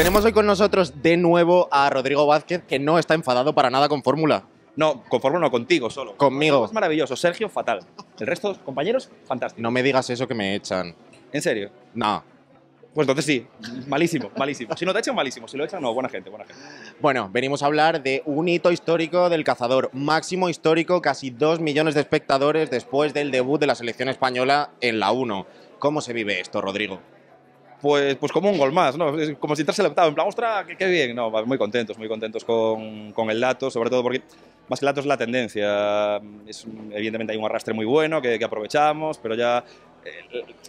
Tenemos hoy con nosotros de nuevo a Rodrigo Vázquez, que no está enfadado para nada con Fórmula. No, con Fórmula no, contigo solo. Conmigo. Es maravilloso. Sergio, fatal. El resto, compañeros, fantástico. No me digas eso que me echan. ¿En serio? No. Pues entonces sí, malísimo, malísimo. Si no te echan, malísimo. Si lo echan, no, buena gente, buena gente. Bueno, venimos a hablar de un hito histórico del cazador. Máximo histórico, casi dos millones de espectadores después del debut de la selección española en la 1. ¿Cómo se vive esto, Rodrigo? Pues, pues como un gol más, ¿no? Es como si entrase el octavo, en plan, ostras, qué, qué bien. No, muy contentos, muy contentos con, con, el dato, sobre todo porque más que el dato es la tendencia. Es, evidentemente hay un arrastre muy bueno que, que aprovechamos, pero ya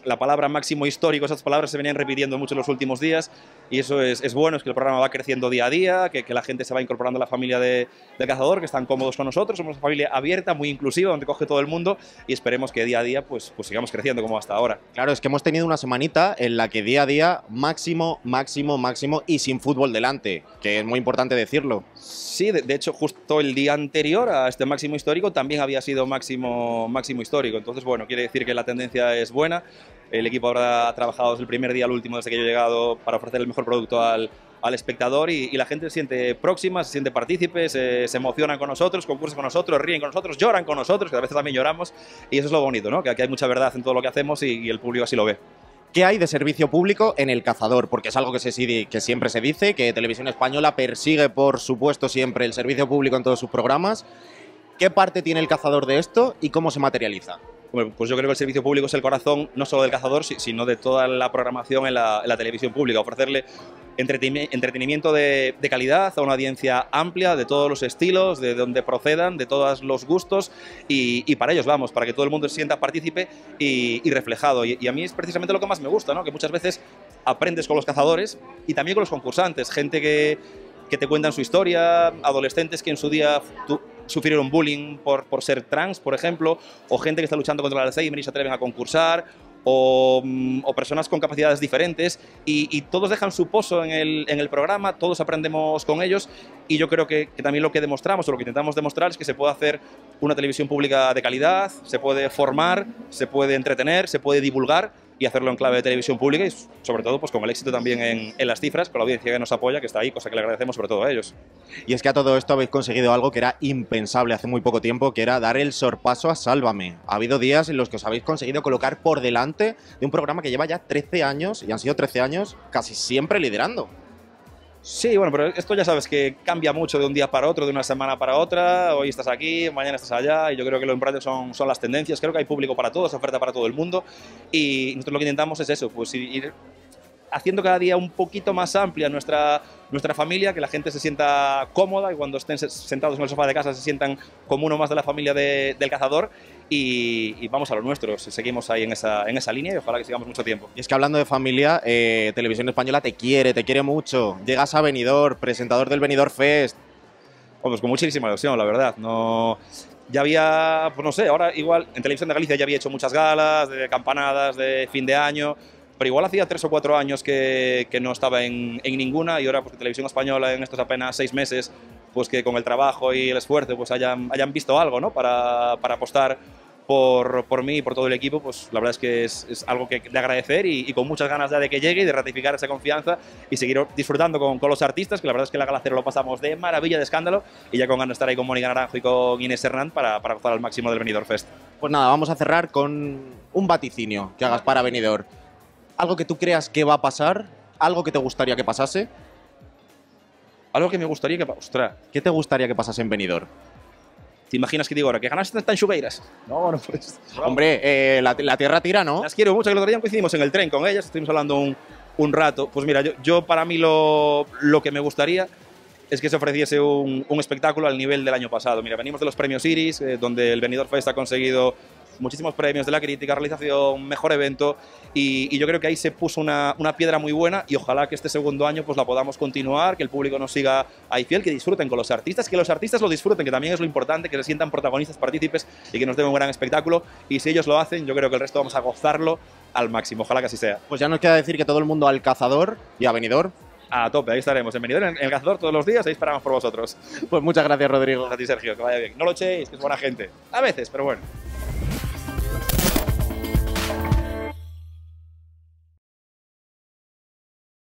la palabra máximo histórico, esas palabras se venían repitiendo mucho en los últimos días y eso es, es bueno, es que el programa va creciendo día a día, que, que la gente se va incorporando a la familia de, del cazador, que están cómodos con nosotros, somos una familia abierta, muy inclusiva, donde coge todo el mundo y esperemos que día a día pues, pues sigamos creciendo como hasta ahora. Claro, es que hemos tenido una semanita en la que día a día máximo, máximo, máximo y sin fútbol delante, que es muy importante decirlo. Sí, de, de hecho justo el día anterior a este máximo histórico también había sido máximo, máximo histórico, entonces bueno, quiere decir que la tendencia es buena. El equipo ahora ha trabajado desde el primer día al último, desde que yo he llegado, para ofrecer el mejor producto al, al espectador y, la gente se siente próxima, se siente partícipe, se, se, emocionan con nosotros, concursan con nosotros, ríen con nosotros, lloran con nosotros, que a veces también lloramos, y eso es lo bonito, ¿no? que aquí hay mucha verdad en todo lo que hacemos y, y el público así lo ve. ¿Qué hay de servicio público en El Cazador? Porque es algo que, se, que siempre se dice, que Televisión Española persigue, por supuesto, siempre el servicio público en todos sus programas. ¿Qué parte tiene El Cazador de esto y cómo se materializa? Pues yo creo que el servicio público es el corazón no solo del cazador, sino de toda la programación en la, televisión pública. Ofrecerle entretenimiento de, calidad a una audiencia amplia, de todos los estilos, de donde procedan, de todos los gustos, y, para ellos vamos, para que todo el mundo se sienta partícipe y, reflejado. Y, a mí es precisamente lo que más me gusta, ¿no? que muchas veces aprendes con los cazadores y también con los concursantes, gente que te cuentan su historia, adolescentes que en su día sufrieron bullying por, por ser trans, por ejemplo, o gente que está luchando contra el Alzheimer y se atreven a concursar, o, mm, personas con capacidades diferentes y, todos dejan su pozo en el, en el, programa, todos aprendemos con ellos y yo creo que, también lo que demostramos o lo que intentamos demostrar es que se puede hacer una televisión pública de calidad, se puede formar, se puede entretener, se puede divulgar y hacerlo en clave de televisión pública y sobre todo pues con el éxito también en, las cifras, con la audiencia que nos apoya, que está ahí, cosa que le agradecemos sobre todo a ellos. Y es que a todo esto habéis conseguido algo que era impensable hace muy poco tiempo, que era dar el sorpaso a Sálvame. Ha habido días en los que os habéis conseguido colocar por delante de un programa que lleva ya 13 años, y han sido 13 años casi siempre liderando. Sí, bueno, pero esto ya sabes que cambia mucho de un día para otro, de una semana para otra. Hoy estás aquí, mañana estás allá, y yo creo que lo importante son, son las tendencias. Creo que hay público para todos, oferta para todo el mundo, y nosotros lo que intentamos es eso, pues ir haciendo cada día un poquito más amplia nuestra, nuestra familia, que la gente se sienta cómoda y cuando estén sentados en el sofá de casa se sientan como uno más de la familia de, del cazador y, y, vamos a lo nuestro, seguimos ahí en esa, en esa línea y ojalá que sigamos mucho tiempo. Y es que hablando de familia, eh, Televisión Española te quiere, te quiere mucho, llegas a Benidorm, presentador del Benidorm Fest. Bueno, pues con muchísima ilusión, la verdad, no ya había, pues no sé, ahora igual en Televisión de Galicia ya había hecho muchas galas, de campanadas, de fin de año, pero igual hacía tres o cuatro años que, que no estaba en, ninguna y ahora pues Televisión Española en estos apenas seis meses, pues que con el trabajo y el esfuerzo pues hayan, hayan visto algo, ¿no? Para, para apostar por, por mí y por todo el equipo, pues la verdad es que es, algo que de agradecer y, y, con muchas ganas ya de que llegue y de ratificar esa confianza y seguir disfrutando con, con, los artistas, que la verdad es que la Gala Cero lo pasamos de maravilla, de escándalo, y ya con ganas de estar ahí con Mónica Naranjo y con Inés Hernán para, para gozar al máximo del Benidorm Fest. Pues nada, vamos a cerrar con un vaticinio que hagas para Benidorm algo que tú creas que va a pasar, algo que te gustaría que pasase. Algo que me gustaría que pasase. ¿Qué te gustaría que pasase en Benidorm? ¿Te imaginas que digo ahora que ganaste tan chugueiras? No, no pues. Hombre, eh, la, la, tierra tira, ¿no? Las quiero mucho, que el otro día coincidimos en el tren con ellas, estuvimos hablando un, un rato. Pues mira, yo, yo, para mí lo, lo que me gustaría es que se ofreciese un, un, espectáculo al nivel del año pasado. Mira, venimos de los premios Iris, eh, donde el Benidorm Fest ha conseguido muchísimos premios de la crítica, realización, mejor evento y, y yo creo que ahí se puso una, una, piedra muy buena y ojalá que este segundo año pues la podamos continuar, que el público nos siga ahí fiel, que disfruten con los artistas, que los artistas lo disfruten, que también es lo importante, que se sientan protagonistas, partícipes y que nos den un gran espectáculo y si ellos lo hacen yo creo que el resto vamos a gozarlo al máximo, ojalá que así sea. Pues ya nos queda decir que todo el mundo al cazador y a venidor a tope, ahí estaremos. En Benidorm, en el cazador todos los días, ahí esperamos por vosotros. Pues muchas gracias, Rodrigo. A ti, Sergio, que vaya bien. No lo echéis, que es buena gente. A veces, pero bueno.